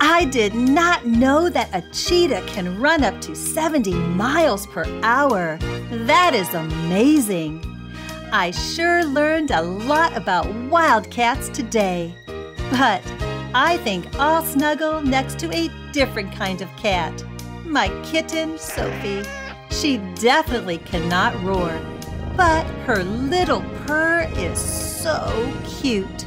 I did not know that a cheetah can run up to 70 miles per hour. That is amazing. I sure learned a lot about wildcats today. But I think I'll snuggle next to a different kind of cat. My kitten, Sophie. She definitely cannot roar, but her little purr is so cute.